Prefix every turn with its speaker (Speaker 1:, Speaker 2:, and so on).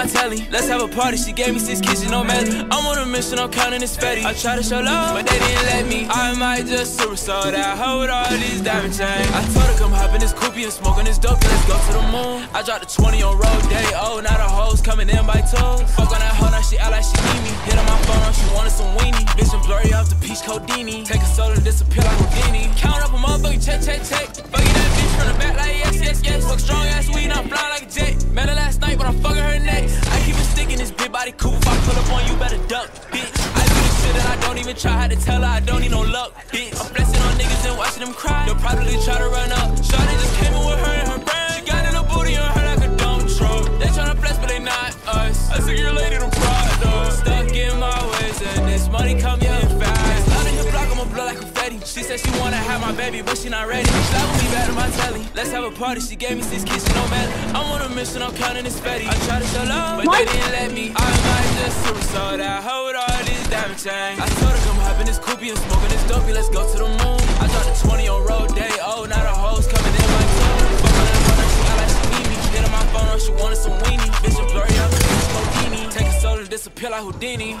Speaker 1: my telly. Let's have a party. She gave me six kisses, no melody. I'm on a mission, I'm counting this fatty. I try to show love, but they didn't let me. I might just sold out. Hold all these diamond chains. I told her come hop in this coupe and smoke on this dope. Let's go to the moon. I dropped a 20 on road day. Oh, now the hoes coming in by two. Fuck on that hoe, now she act like she need me. Hit on my phone, she wanted some weenie. Vision blurry off the peach codini. Take a soda disappear like Houdini. Count up a motherfucking check, check, check. This big body coupe. If I pull up on you, better duck, bitch. I do this shit and I don't even try. Had to tell her I don't need no luck, bitch. I'm flexing on niggas and watching them cry. They'll probably try to run up. Shawty just came in with her and her brand. She got in a booty on her like a dump truck. They tryna flex, but they not us. I took your lady to Prada. Stuck in my ways and this money come in fast. Out of your block, I'ma blow like confetti. She said she wanna have my baby, but she not ready. Slap with me to my telly. Let's have a party. She gave me six kisses, no matter. I'm on a mission, I'm counting this fatty. I try to show love, but they didn't let me. I might just sold out. Hold all these diamond chains. I told her come hop in this coupe and smoking this dopey. Let's go to the moon. I dropped a 20 on road day. Oh, now the hoes coming in my toe. Fuck on that phone, she act like she need me. Hit on my phone, she wanted some weenie. Vision blurry I'm a Houdini. Take a soda disappear like Houdini.